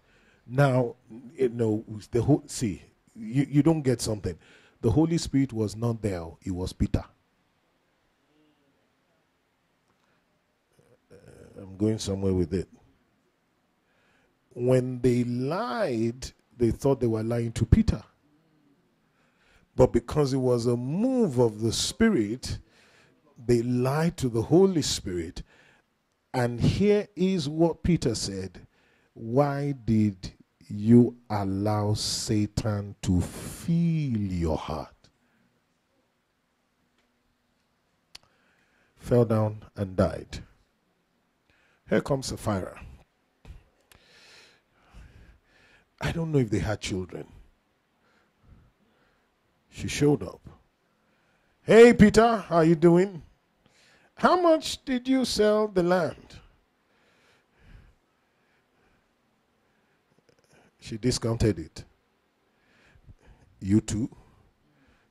Now, you know, the whole, see, you, you don't get something. The Holy Spirit was not there, it was Peter. Uh, I'm going somewhere with it. When they lied, they thought they were lying to Peter. But because it was a move of the Spirit, they lied to the Holy Spirit. And here is what Peter said Why did you allow Satan to fill your heart. Fell down and died. Here comes Sapphira. I don't know if they had children. She showed up. Hey, Peter, how you doing? How much did you sell the land? She discounted it. You too.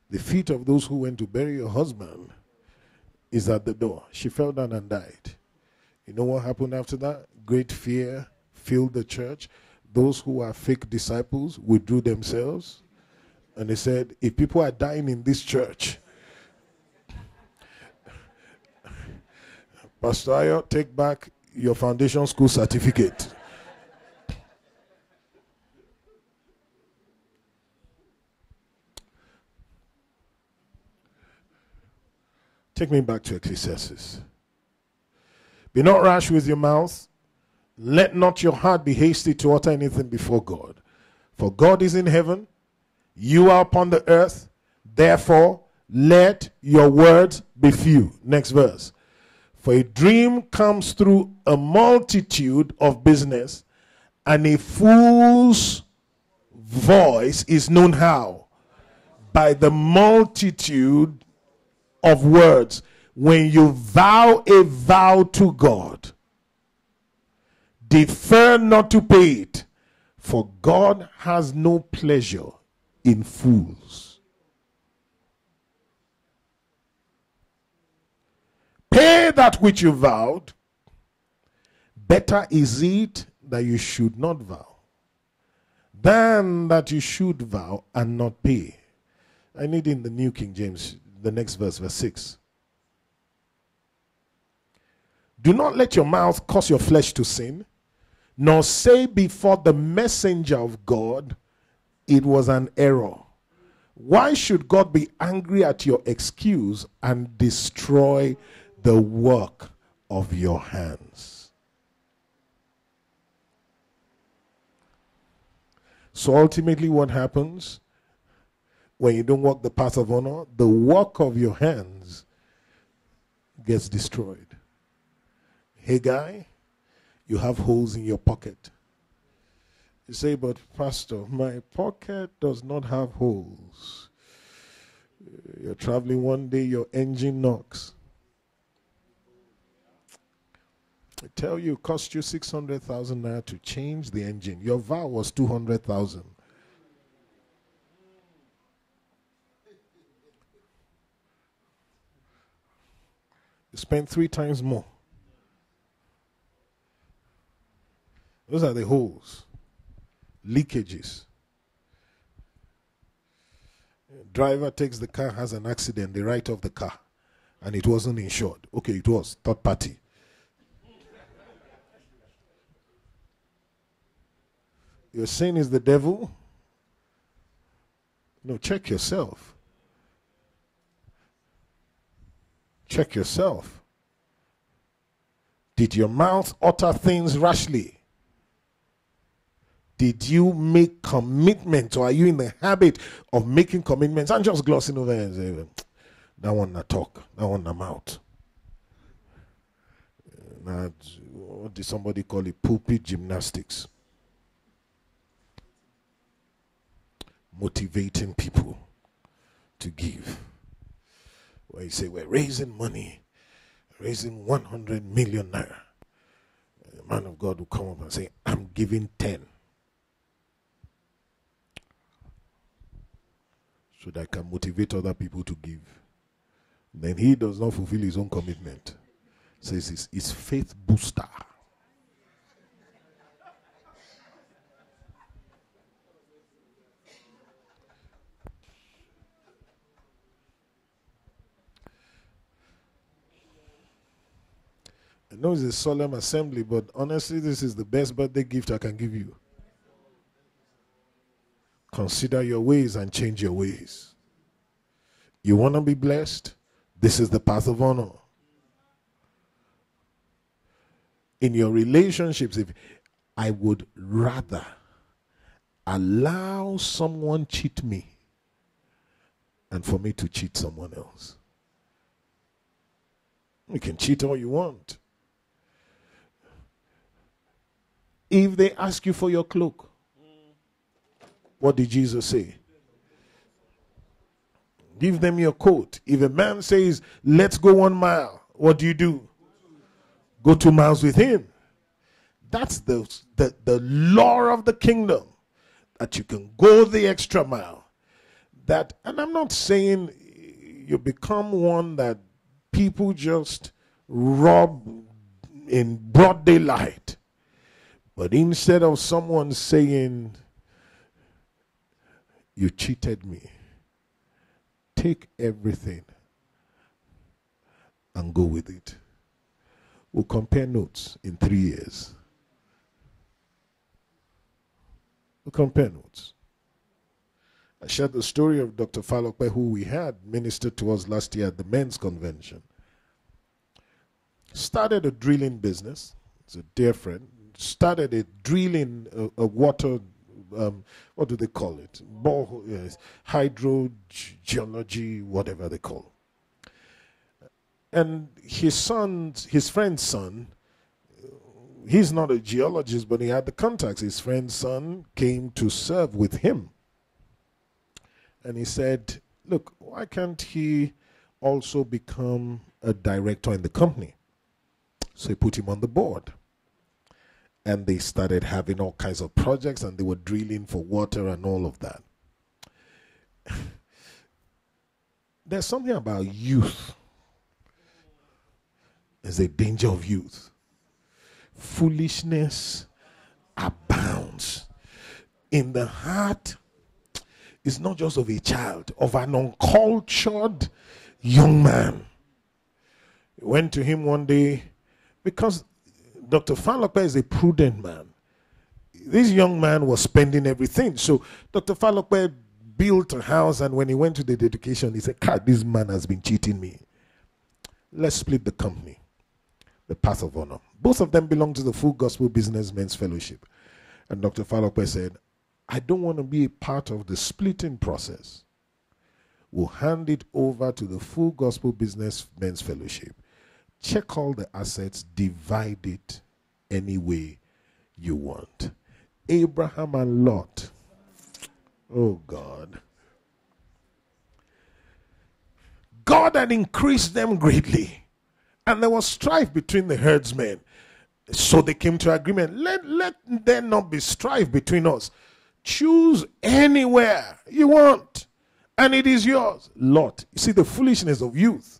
The feet of those who went to bury your husband is at the door. She fell down and died. You know what happened after that? Great fear filled the church. Those who are fake disciples withdrew themselves. And they said, if people are dying in this church, Pastor Ayo, take back your foundation school certificate. Take me back to Ecclesiastes. Be not rash with your mouth. Let not your heart be hasty to utter anything before God. For God is in heaven, you are upon the earth. Therefore, let your words be few. Next verse. For a dream comes through a multitude of business, and a fool's voice is known how? By the multitude of words. When you vow a vow to God, defer not to pay it, for God has no pleasure in fools. Pay that which you vowed. Better is it that you should not vow than that you should vow and not pay. I need in the New King James, the next verse, verse 6. Do not let your mouth cause your flesh to sin, nor say before the messenger of God, it was an error. Why should God be angry at your excuse and destroy the work of your hands? So ultimately, what happens when you don't walk the path of honor? The work of your hands gets destroyed. Hey, guy, you have holes in your pocket. You say, but Pastor, my pocket does not have holes. You're traveling one day, your engine knocks. I tell you, it cost you 600,000 naira to change the engine. Your vow was 200,000. You spent three times more. Those are the holes, leakages. Driver takes the car, has an accident, they write off the car, and it wasn't insured. Okay, it was third party. Your sin is the devil. No, check yourself. Check yourself. Did your mouth utter things rashly? Did you make commitments or are you in the habit of making commitments and just glossing over and saying, that one not talk, that one I'm out. Now, what did somebody call it? Pulpit gymnastics. Motivating people to give. Where you say, we're raising money, raising 100 million naira. The man of God will come up and say, I'm giving 10. So that can motivate other people to give. Then he does not fulfill his own commitment. Says it's, it's faith booster. I know it's a solemn assembly, but honestly, this is the best birthday gift I can give you. Consider your ways and change your ways. You want to be blessed? This is the path of honor. In your relationships, if I would rather allow someone cheat me and for me to cheat someone else. You can cheat all you want. If they ask you for your cloak, what did Jesus say? Give them your coat. If a man says, Let's go one mile, what do you do? Go two miles with him. That's the, the, the law of the kingdom. That you can go the extra mile. That, and I'm not saying you become one that people just rob in broad daylight. But instead of someone saying, you cheated me. Take everything and go with it. We'll compare notes in three years. We'll compare notes. I shared the story of Dr. Falokpe, who we had ministered to us last year at the men's convention. started a drilling business. It's a dear friend. Started a drilling a, a water, um, what do they call it? Ball, yes, hydrogeology, whatever they call. And his son, his friend's son, he's not a geologist, but he had the contacts. His friend's son came to serve with him. And he said, Look, why can't he also become a director in the company? So he put him on the board. And they started having all kinds of projects and they were drilling for water and all of that. There's something about youth. There's a danger of youth foolishness abounds in the heart It's not just of a child, of an uncultured young man. went to him one day because Dr. Falokpe is a prudent man. This young man was spending everything. So Dr. Falokpe built a house, and when he went to the dedication, he said, God, this man has been cheating me. Let's split the company the path of honor. Both of them belong to the Full Gospel Businessmen's Fellowship. And Dr. Falokpe said, I don't want to be a part of the splitting process. We'll hand it over to the Full Gospel Businessmen's Fellowship. Check all the assets, divide it any way you want. Abraham and Lot. Oh God. God had increased them greatly. And there was strife between the herdsmen. So they came to agreement. Let, let there not be strife between us. Choose anywhere you want, and it is yours. Lot. You see the foolishness of youth.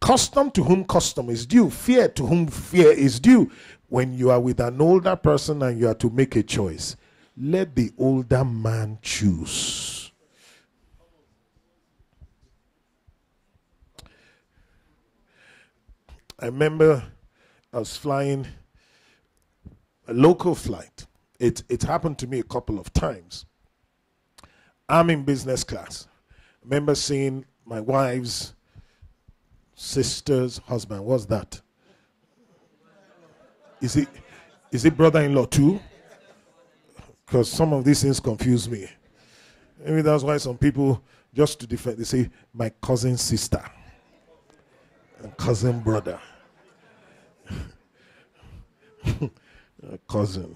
Custom to whom custom is due, fear to whom fear is due. When you are with an older person and you are to make a choice, let the older man choose. I remember I was flying a local flight. It, it happened to me a couple of times. I'm in business class. I remember seeing my wife's sister's husband. What's that? Is it is it brother-in-law too? Because some of these things confuse me. Maybe that's why some people just to defend they say my cousin sister and cousin brother. cousin.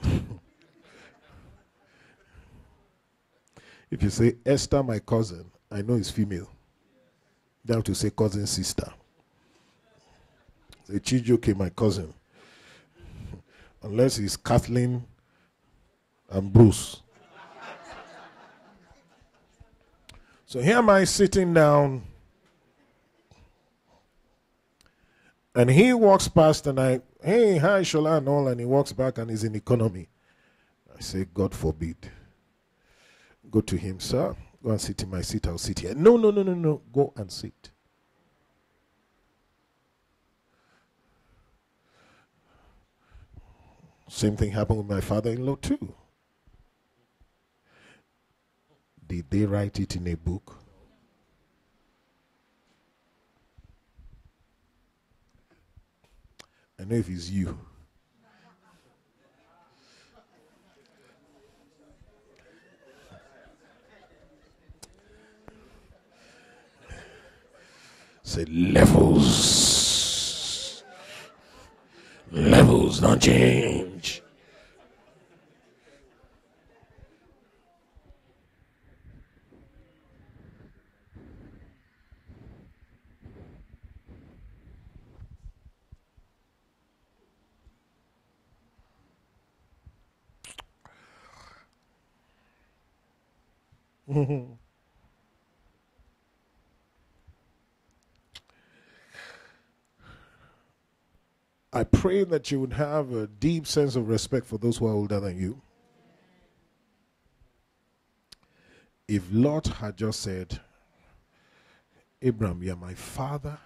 if you say Esther, my cousin, I know it's female. You have to say cousin, sister. Say Chijioke, my cousin. Unless it's Kathleen and Bruce. so here am I sitting down And he walks past and I, hey, hi, Shola, and all, and he walks back and he's in economy. I say, God forbid. Go to him, sir. Go and sit in my seat. I'll sit here. No, no, no, no, no. Go and sit. Same thing happened with my father in law, too. Did they write it in a book? I know if it's you. Say levels. Levels don't change. I pray that you would have a deep sense of respect for those who are older than you. If Lot had just said, Abraham, you're my father,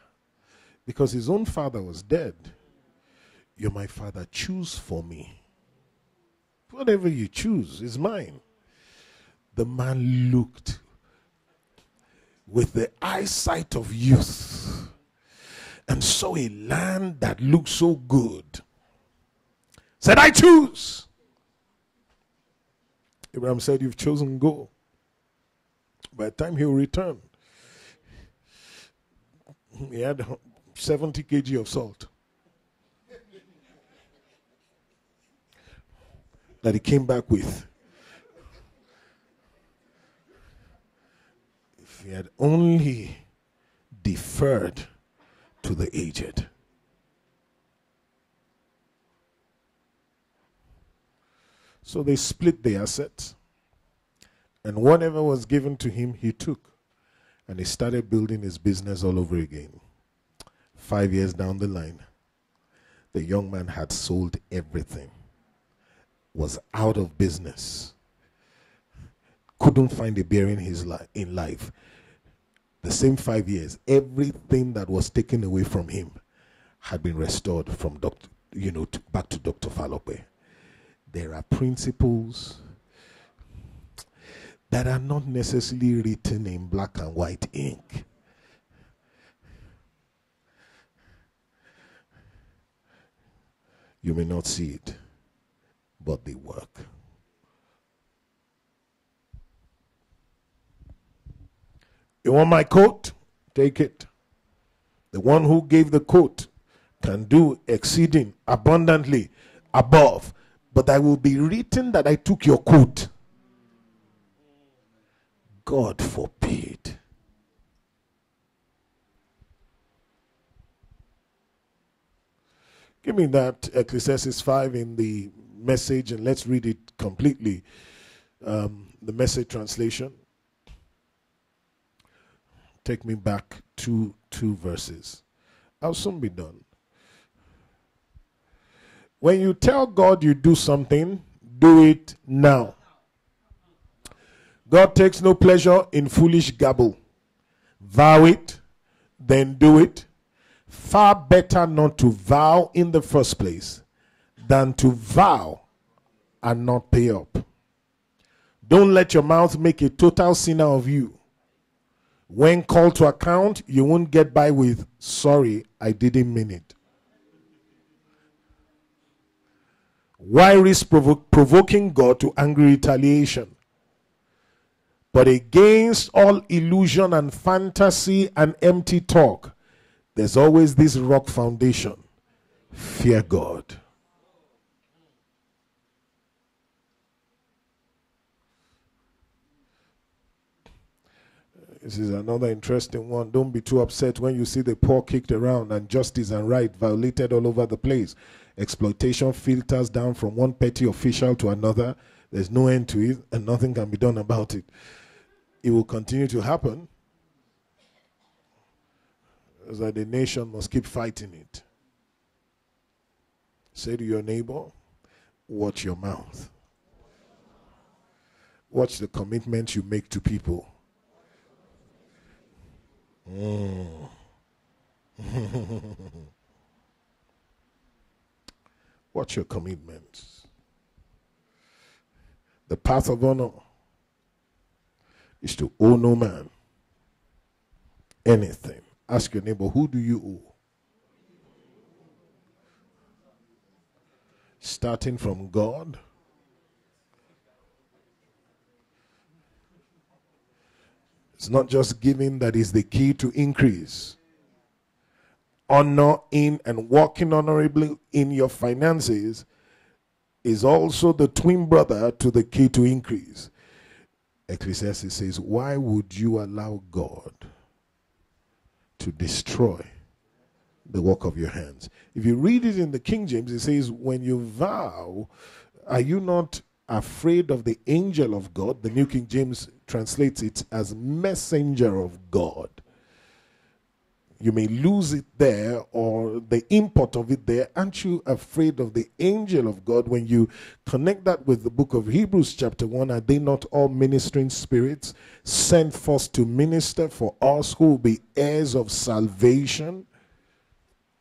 because his own father was dead, you're my father, choose for me. Whatever you choose is mine. The man looked with the eyesight of youth and saw a land that looked so good. Said, I choose. Abraham said, You've chosen, go. By the time he'll return, he had 70 kg of salt. that he came back with. If he had only deferred to the aged. So they split the assets, and whatever was given to him, he took. And he started building his business all over again. Five years down the line, the young man had sold everything, was out of business, couldn't find a bearing in life. The same five years, everything that was taken away from him had been restored from Dr. You know, to, back to Dr. Falope there are principles that are not necessarily written in black and white ink. You may not see it, but they work. You want my coat? Take it. The one who gave the coat can do exceeding abundantly above but I will be written that I took your coat. God forbid. Give me that Ecclesiastes 5 in the message and let's read it completely. Um, the message translation. Take me back to two verses. I'll soon be done. When you tell God you do something, do it now. God takes no pleasure in foolish gabble. Vow it, then do it. Far better not to vow in the first place than to vow and not pay up. Don't let your mouth make a total sinner of you. When called to account, you won't get by with, sorry, I didn't mean it. Why risk provo- provoking God to angry retaliation? But against all illusion and fantasy and empty talk, there's always this rock foundation fear God. This is another interesting one. Don't be too upset when you see the poor kicked around and justice and right violated all over the place exploitation filters down from one petty official to another. There's no end to it, and nothing can be done about it. It will continue to happen. As that the nation must keep fighting it. Say to your neighbor, watch your mouth. Watch the commitments you make to people. Mm. What's your commitments? The path of honor is to owe no man anything. Ask your neighbor, who do you owe? Starting from God. It's not just giving that is the key to increase honor in and walking honorably in your finances is also the twin brother to the key to increase. Ecclesiastes says, Why would you allow God to destroy the work of your hands? If you read it in the King James, it says, When you vow, are you not afraid of the angel of God? The New King James translates it as messenger of God you may lose it there or the import of it there. Aren't you afraid of the angel of God when you connect that with the book of Hebrews, chapter 1? Are they not all ministering spirits sent forth to minister for us who will be heirs of salvation?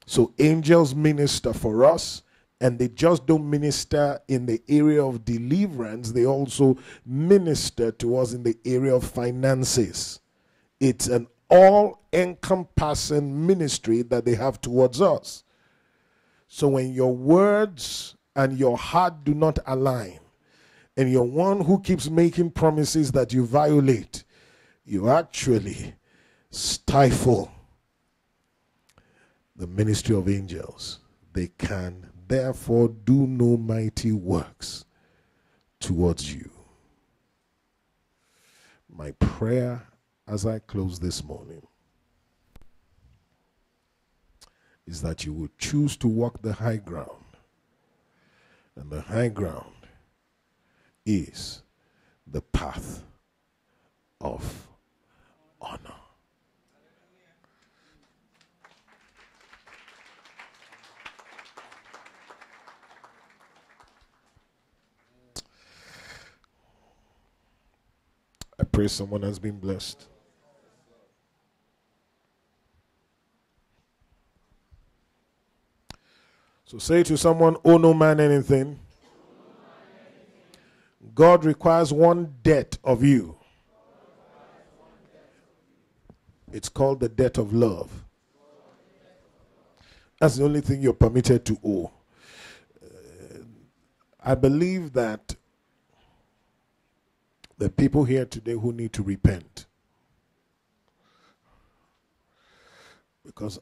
So angels minister for us. And they just don't minister in the area of deliverance, they also minister to us in the area of finances. It's an all encompassing ministry that they have towards us. So when your words and your heart do not align, and you're one who keeps making promises that you violate, you actually stifle the ministry of angels. They can therefore do no mighty works towards you. My prayer as I close this morning is that you would choose to walk the high ground. And the high ground is the path of honor. I pray someone has been blessed. So say to someone, Oh, no man anything. God requires one debt of you. It's called the debt of love. That's the only thing you're permitted to owe. Uh, I believe that the people here today who need to repent. Because